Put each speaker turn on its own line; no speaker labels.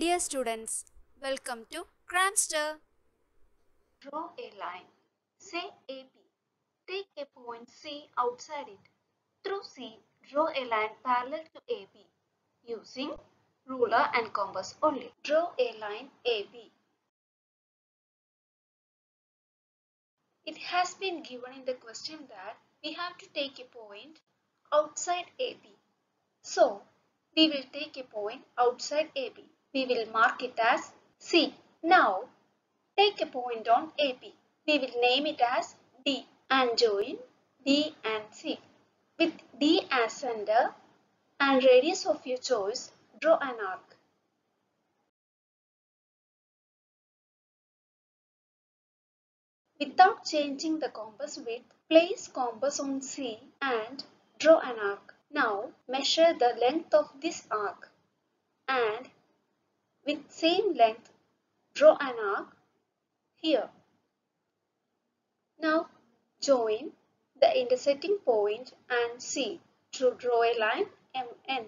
Dear students, welcome to Cramster.
Draw a line. Say AB. Take a point C outside it. Through C, draw a line parallel to AB using ruler and compass only. Draw a line AB. It has been given in the question that we have to take a point outside AB. So, we will take a point outside AB. We will mark it as C. Now, take a point on AB. We will name it as D and join D and C. With D as center and radius of your choice, draw an arc. Without changing the compass width, place compass on C and draw an arc. Now measure the length of this arc same length draw an arc here. Now join the intersecting point and C to draw a line MN.